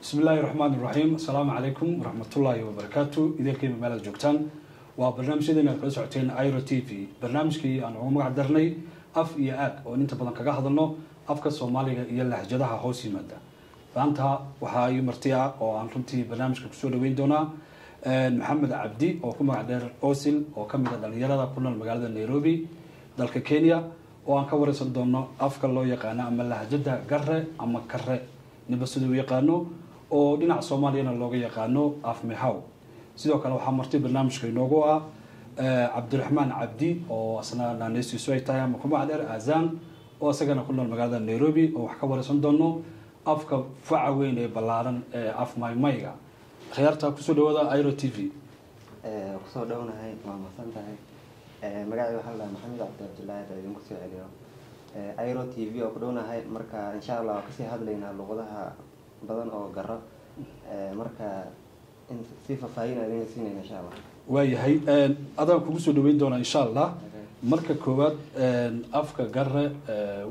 bismi illaahi raxmaan iraxiim assalaamu calaykum waraxmatullaahi wabarakaatu idinkayba meelaad joogtaan. Waa barnaamijyadeena aad kala socoteen iro t v. Barnaamijkii aan ugu magac darnay af iyo aag oo inta badan kaga hadalno afka soomaaliga iyo lahjadaha hoos yimaada. Maanta waxaa ii ah oo aan runtii barnaamijka ku soo dhaweyn doonaa maxamed cabdi oo ku magac dheer osil oo ka mid a dhalinyarada ku nool magaalada nairobi dalka kenya oo aan ka wareysan doono afka loo yaqaano ama lahjada gare ama kare niba siduu yaqaano oo dhinaca soomaaliyana looga yaqaano afmehaw sidoo kale waxaa marti barnaamijka inoogu ah cabdiraxmaan cabdi oo asna naaneystiisu ay tahay ama ku magac dheer azan oo isagana ku nool magaalada nairobi oo wax ka wareysan doono afka faca weyn ee ballaaran ee af maymayga khiyaarta ku soo dhawaada iro t v. Kusoo dhownahay waa mahadsan tahay. Magacii waxaa la maxamed cabdi cabdillaahi da idinku soo celiyo iro t v oo ku dhownahay marka insha allah waa ka sii hadlaynaa luqadaha badan oo garo marka si faahfaahin adinga siinayna insha allah waayahay adaan kugu soo dhaweyn doonaa insha allah marka koowaad afka gare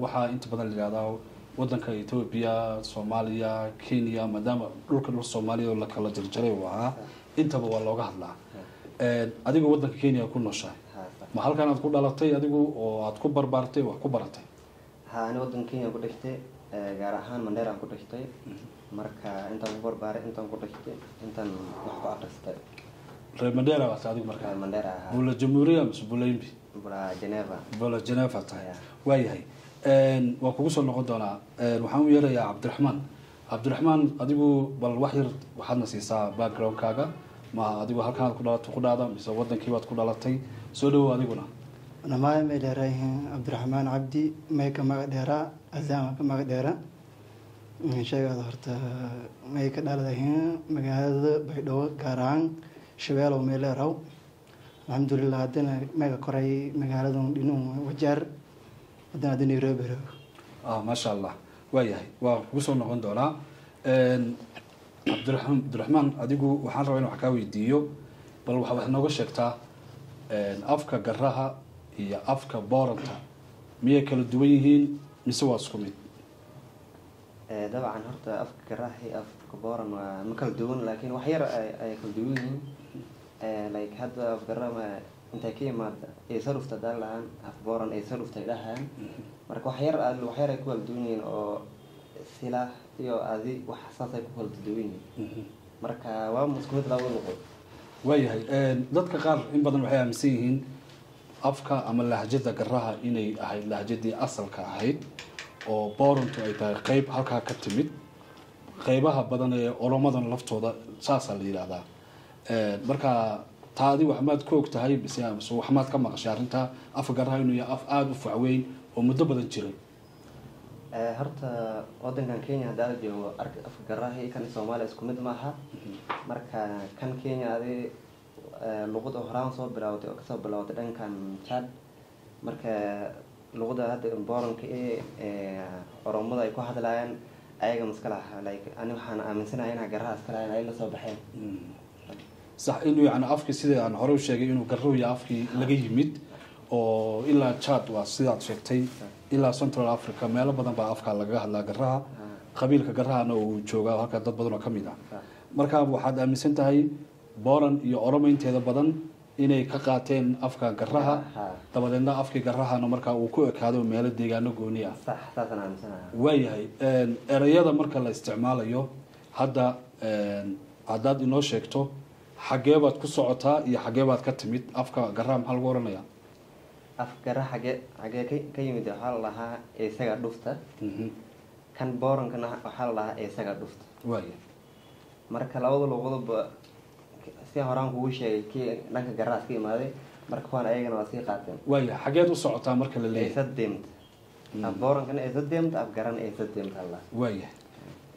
waxaa inta badan la yihahdaa wadanka ethoobia soomaaliya kenya maadaama dhulka dhul soomaaliya oo la kala jarjaray uu ahaa intaba waa looga hadlaa. Adigoo wadanka kenya ku nooshahay. Ma halkan aad ku dhalatay adigu oo aad ku barbaartay wax ku baratay? Ha ani wadanka kenya ku dhashtay gaar ahaan mandheeraan ku dhashtay marka intaan ku barbaaray intaan ku dhashtay intaan wax ku akristay reer mandheera baata adigu marka. Mandheera ahaa bula jamhuuriya mise bulayimbi bula geneva. Bula geneva tahay. Waayahay waan kugu soo noqon doonaa. Waxaan u yeerayaa cabdiraxmaan cabdiraxmaan adigu bal wax yar waxaadna siisaa backgroundkaaga. Ma adigu halkanaad ku dhalatay ku dhaada mise wadankiibaad ku dhalatay. Soo dhawow adiguna. Namaya may dheerayihiin cabdiraxmaan cabdi may ka maga dheeraa azaama ka maga dheera sheegaada horta may ka dhaladayihiin magaalada baydhabo gaar ahaan shabeelow may leeraw alxamdulilah haddana ka koray magaaladan dhinuu wajaar haddana hadda nairobi ah maasha allah waayahay waa kugu soo noqon doonaa cabdiraxmaan adigu waxaan rabaa in wax kaa weydiiyo bal waxa wax nooga sheegtaa afka garaha iyo afka booranta miyay kala duwan yihiin mise waa isku mid dabcan horta afka garaahi afka booran waa ma kala duwan laakiin wax yar ay ay kala duwan yihiin. Like hadda af garama intay ka imaada ay sarufta hadaan lahaan af booran ay sarufta ay dhahaan. Marka wax yar ku kala duwan yihiin oo sila iyo adi wax saasay ku kala duwan yihiin. Marka waa isku mid laba luqod waayahay dadka qaar in badan waxay aaminsan yihiin afka ama lahjada garaha inay ahayd lahjadii asalka ahayd oo boorantu ay tahay qeyb halkaa ka timid. Qeybaha badan ee oromadan laftooda saasaa la yidhaahdaa. Marka taa adi waxmaad ka og tahay mise mise waxmaad ka maqashay arrintaa afka garaha inuu yahay af aada u facweyn oo muddo badan jiray. Horta wadankan kenya haddaad joogo afka garaahi kan soomaaliya isku mid maaha. Marka kan kenya adi luqada horaan soo bilawday oo ka soo bilawday dhankan chad marka luqada hadda booranka ee oromada ay ku hadlayaan ayaga maska laha. Like ani waxaan aaminsanahay inaa garaha iska lahayn ay la soo baxeen. Sax inuu yani afkii sida aan hore u sheegay inuu yahay afkii laga yimid oo ilaa chad waa sidaad sheegtay ilaa central africa meelo badan baa afkaa lagaga hadlaa garaha qabiilka garahana uu joogaa halka dad badan oo ka mid ah. Marka waxaad aaminsan tahay booran iyo oromo inteeda badan inay ka qaateen afka garaha. Ha. dabadeedna afkii garahana markaa uu ku ekaado meelo deegaano gooni ah waayahay ereyada marka la isticmaalayo hadda haddaad inoo sheegto xagee baad ku socotaa iyo xagee baad ka timid afka garaha maxaa lagu oranaya af gara xagee xagee ka ka yimid waxaa la lahaa isaga dhufta. Kan boorankana waxaa la lahaa isaga dhufta. Waaya marka labada luqadoba si horaan kugu sheegay kii dhanka garaas ka imaaday marka kuwaan ayagana waa sii qaateen. Waaya xageed u socotaa marka la leeyahay. Eesa deemt af boorankana eesa deemt af garana eesa deemt alla waaya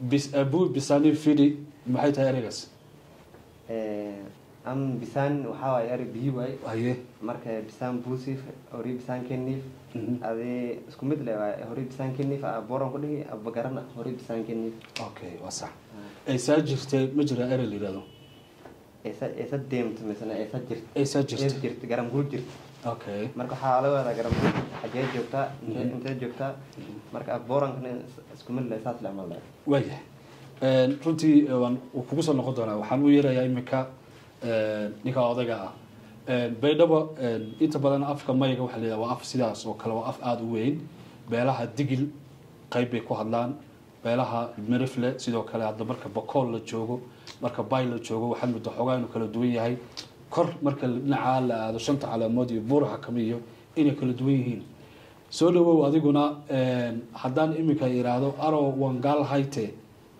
bis abu bisani fidi maxay tahay ereygaas? Am bisaan waxaa waaye eri biyi waaye. Haye marka bisaan buusif hori bisaan kenif Mhm. adi isku mid le waaye hori bisaan kenif a booran ku dhihi aba garana hori bisaan kenif okay waa sax ay saa jirtee ma jira erey la yidhahdo eesa eesa deemt misena eesa jirt. Marka waxaa la wadaa garam gul xagee joogtaa intee joogtaa marka af boorankana isku mid le saas le amal le. Waayahay Een, runtii eh, waan uu kugu soo noqon doonaa. Waxaan u yeerayaa iminka een, ninka odayga ah. Baydhabo inta badan afka mayga waxaa layidhaha waa af sidaas oo kale waa af aada u weyn. Beelaha digil qayb bay ku hadlaan beelaha mirifle sidoo kale hadda marka bakool la joogo marka bay la joogo waxaad muddo xoogaa inuu kala duwan yahay. Kor marka dhinacaa la aado shanta calaamood iyo buuraha kamiyo inay kala duwan yihiin. Soo dhawow adiguna haddaan iminka idhaahdo aro wangaal hayte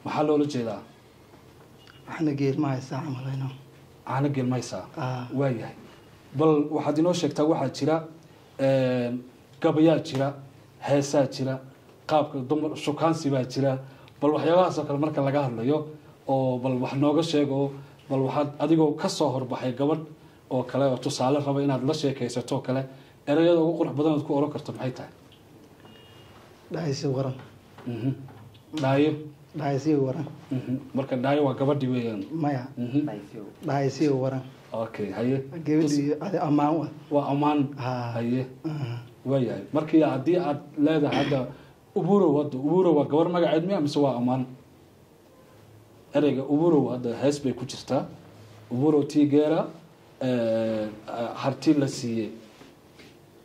maxaa loola jeedaa? Waxna geel ma haysaa camalayno caano gelmaysaa Ah. waayahay bal waxaad inoo sheegtaa waxaa jira gabayaa jira heesaa jira qaabka dumar shukaansi baa jira bal waxyaabahaasoo kale marka laga hadlayo oo bal wax nooga sheego bal waxaad adigoo ka soo horbaxay gabadh oo kale oo tusaale raba inaad la sheekaysato oo kale erayada ugu qurux badan ood ku oran karto maxay tahay? Dhahaysi waran. Mhm. dhaayo dhahaysi waran. Mhm. marka dhaayo waa gabadhi weeyaan. Maya. Mhm. dhahaysi waran. Okay haye. Gabadhii adi ammaan. Wa waa ammaan. Ah. haye. Ah. waayahay markii haddii aad leedahay hadda uburow hadda uburow waa gabar magaceed miya mise waa ammaan? Ereyga uburow hadda hees bay ku jirtaa uburow tigeera harti la siiyey.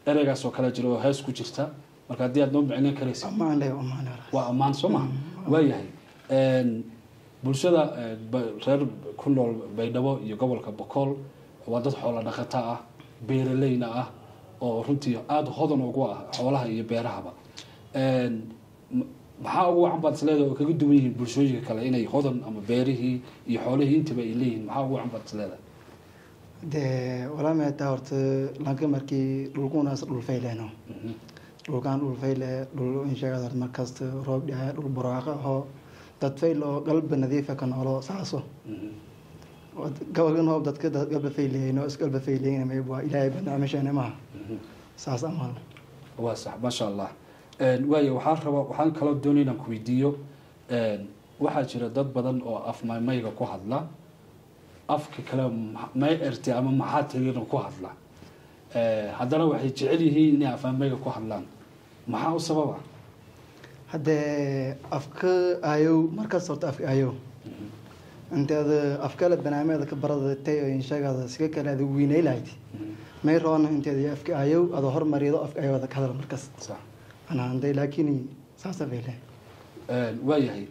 Ereygaas oo kale jira oo hees ku jirta. Marka haddii aad noo micneyn karaysa waa ammaan soo maha waayahay bulshada ba- reer ku nool baydhabo iyo gobolka bokool waa dad xoolo dhaqata ah beeraleyna ah oo runtii aada hodan ugu ah xoolaha iyo beerahaba maxaa ugu wacan baad oo kaga duwan yihiin bulshooyinka kale? Inay hodan ama beerihii iyo xoolihii intaba ay leeyihiin. Maxaa ugu wacan baad isleedahay meetaa horta lanka markii dhulkunaas dhul fayleno Mhm. dhulkaan dhul fayle dhul insheegad horta markasta roob dhacay dhul barwaaqo ahoo dad fayl oo galba nadiifa ka noolo saaso. Mhm. gobolkan hoob dadka dad galba fayleyno is galba fayleyna mayb waa ilaahay barnaamijheena maha Mhm. saas amal waa sax maasha allah waayo waxaan rabaa waxaan kaloo doonay inaan ku weydiiyo. Waxaa jira dad badan oo af maymayga ku hadla. Afka kale ma- may erte ama maxaa tirina ku hadla. Haddana waxay jecel yihiin inay af maymayga ku hadlaan. Maxaa u sababa? Haddee afka aayow markaas horta afka aayow inteeda afkale barnaamijda ka baradatay oo insheegada siga kale ada weynay lahayd may roona inteeda afka aayow ada hormarido afka aayowada ka hadal markaas anaanday laakiin saasa bay lehay waayahay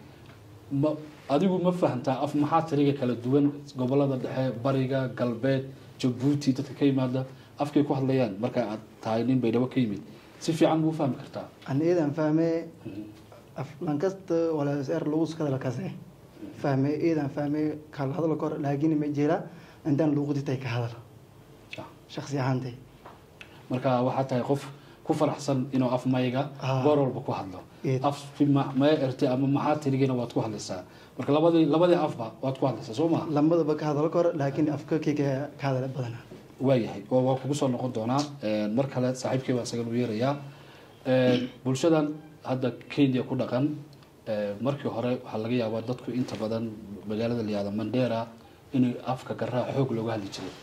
ma adigu ma fahamtaa af maxaa tiriga kala duwan? Gobolada dhexe bariga galbeed jabuuti dadka ka yimaada afkay ku hadlayaan. Marka aad tahay nin baydhabo ka yimid. Si fiican buu fahmi kartaa. An iidan fahme Mhm. af lankasta wala er lagu skadala kase fahme iidan fahme kala hadal kor laakiin ma jira. Intaan luuqditay ka hadal. Ah. shaksi ahaantay. Marka waxaa tahay qof ku faraxsan inuu af mayga Ah. goor walba ku hadlo. Eed. af maya erte ama maxaa tirigina waad ku hadlaysaa? Marka labadii labadii afba waad ku hadlaysaa soo maha lamadaba ka hadal kor laakiin afka kayga ka hadal badana. Waayahay waa waa kugu soo noqon doonaa. Mar kale saaxiibkay baan isagan u yeerayaa. Bulshadan hadda kenya ku dhaqan markii hore waxaa laga yaabaa dadku inta badan magaalada la yihahdo mandera inay afka garaa xoog looga hadli jiray.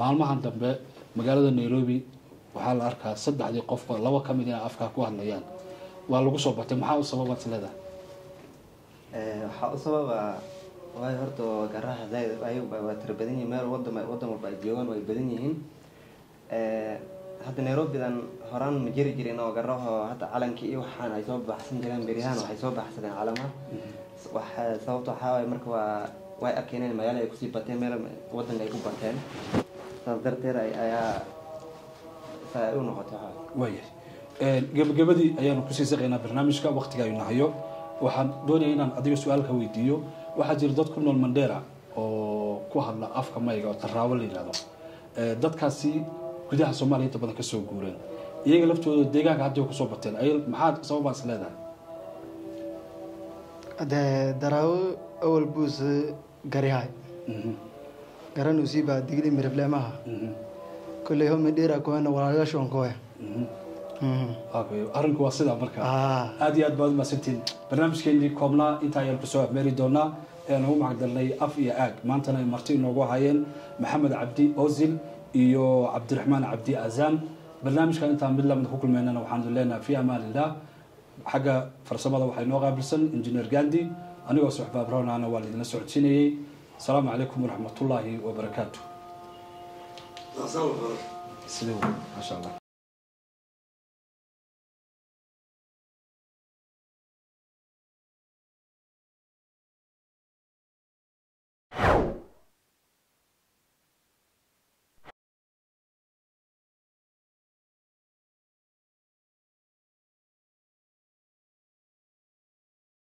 Maalmahan dambe magaalada nairobi waxaa la arkaa saddexdii qofba laba ka mid inay afkaa ku hadlayaan. Waa lagu soo batay maxaa u sababaad leedahay Ee, waxaa u sababa waayo horta garaha zaaid ayagu ba- waa tira badan yihiin meel wadan wadan walba ay joogaan way badan yihiin. Hadda nairobidan horaan ma jiri jirin oo garaho hadda calankii iyo waxaan ay soo baxsan jireen beryahan waxay soo baxsadeen calamaha waxa sababta waxaa waaye marka waa way arkeen in magaalo ay ku sii bateen meel wadanka ay ku bateen. Saas darteed ay- ayaa waayahay gebagabadii ayaanu ku sii saqaynaa barnaamijka waqtiga aynu nahayo waxaan doonaya inaan adiga su'aal ka weydiiyo. Waxaa jira dad ku nool mandera oo ku hadla afka mayga oo taraawo la yidhahdo Ee, dadkaasi gudaha soomaaliya inta badan ka soo guureen. Iyaga laftooda deegaanka hadda way ku soo bateen. Ay maxaa is leedahay? Haddee daraawo awal buus garihay Mhm, garan u sii baa digli mirableemaha kolley home dheera kuwana walaalayaashoon kuwe mhm. Okay, arrinku waa sidaa marka. Ah. Aad iyo aad baad umahadsantiin barnaamijkeennii koobnaa intaa ayaan ku soo afmeeri doonaa. Ee nagu magacdarnay af iyo aag. Maantana ay marti inoogu hayeen maxamed cabdi ozil iyo cabdiraxmaan cabdi azaan. Barnaamijkan intaan mid la mid ku kulmeynana waxaan idin leenahay fi amaan illah xagga farsamada waxaa inoo qaabilsan injineer gandi anigoo suxbaab rawnaana waa laidinla socodsiinayey. Asalaamu calaykum waraxmatullaahi wabarakaatu sidee maasha allah